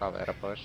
kaveri pois.